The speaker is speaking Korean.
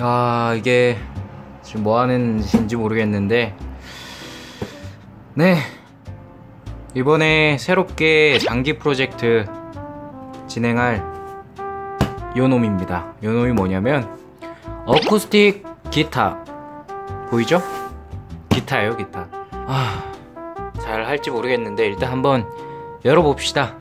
아 이게 지금 뭐 하는 짓인지 모르겠는데. 네. 이번에 새롭게 장기 프로젝트 진행할 요놈입니다. 요놈이 뭐냐면 어쿠스틱 기타. 보이죠? 기타예요 기타. 아 잘 할지 모르겠는데 일단 한번 열어봅시다.